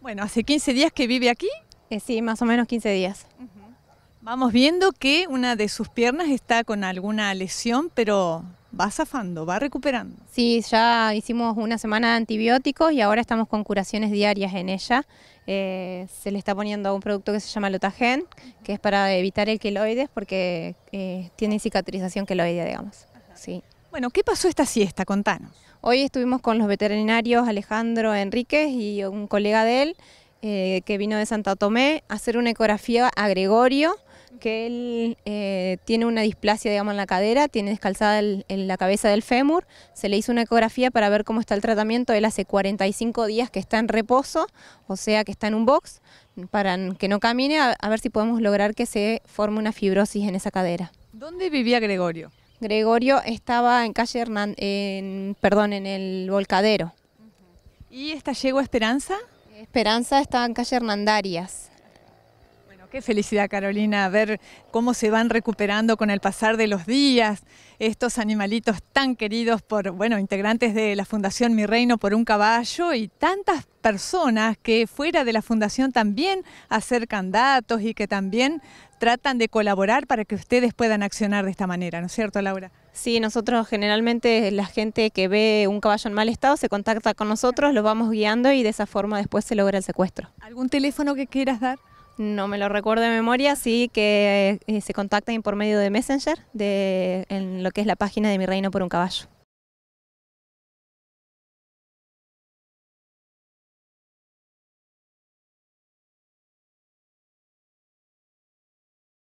Bueno, hace 15 días que vive aquí. Eh, sí, más o menos 15 días. Vamos viendo que una de sus piernas está con alguna lesión, pero va zafando, va recuperando. Sí, ya hicimos una semana de antibióticos y ahora estamos con curaciones diarias en ella. Eh, se le está poniendo un producto que se llama Lotagen, que es para evitar el queloides porque eh, tiene cicatrización queloidea, digamos. Sí. Bueno, ¿qué pasó esta siesta? Contanos. Hoy estuvimos con los veterinarios Alejandro Enríquez y un colega de él eh, que vino de Santa Tomé a hacer una ecografía a Gregorio que él eh, tiene una displasia, digamos, en la cadera, tiene descalzada en la cabeza del fémur, se le hizo una ecografía para ver cómo está el tratamiento, él hace 45 días que está en reposo, o sea que está en un box, para que no camine, a, ver si podemos lograr que se forme una fibrosis en esa cadera. ¿Dónde vivía Gregorio? Gregorio estaba en calle Hernán, en, perdón, en el Volcadero. ¿Y esta llegó a Esperanza? Esperanza estaba en calle Hernandarias. Qué felicidad, Carolina, ver cómo se van recuperando con el pasar de los días estos animalitos tan queridos por, bueno, integrantes de la Fundación Mi Reino por un caballo y tantas personas que fuera de la Fundación también acercan datos y que también tratan de colaborar para que ustedes puedan accionar de esta manera, ¿no es cierto, Laura? Sí, nosotros generalmente la gente que ve un caballo en mal estado se contacta con nosotros, lo vamos guiando y de esa forma después se logra el secuestro. ¿Algún teléfono que quieras dar? No me lo recuerdo de memoria, sí que eh, se contactan por medio de Messenger, de, en lo que es la página de Mi Reino por un Caballo.